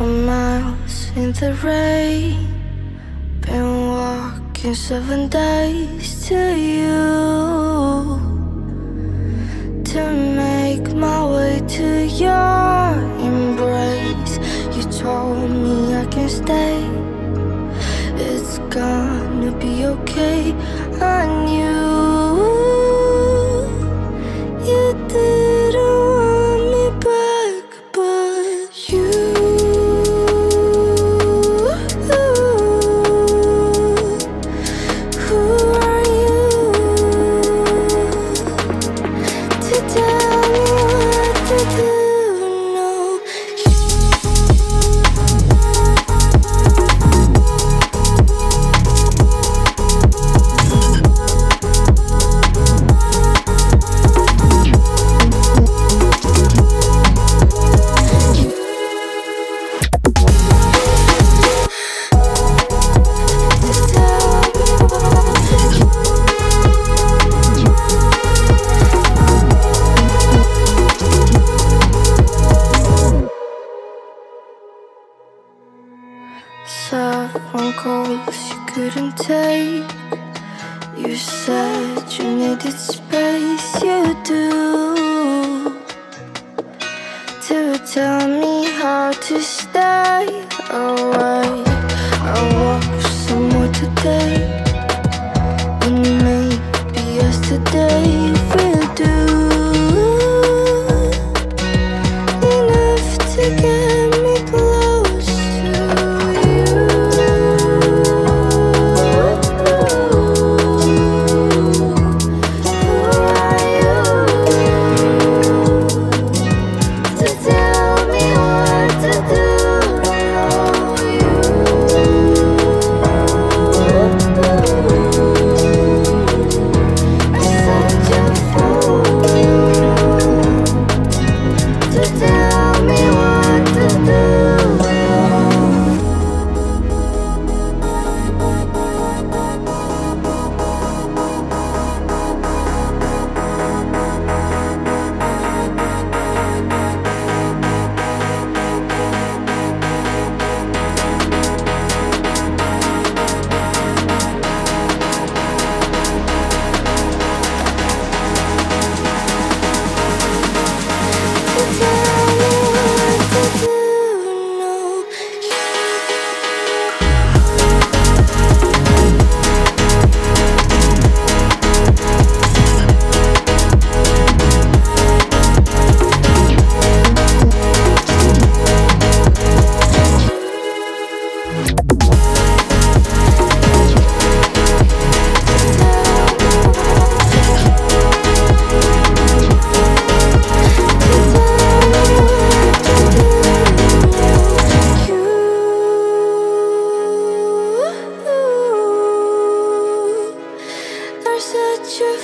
in the rain. Been walking seven days to you to make my way to your embrace. You told me I can stay. It's gonna be okay. I knew Seven calls you couldn't take. You said you needed space, you do. To tell me how to stay away. 却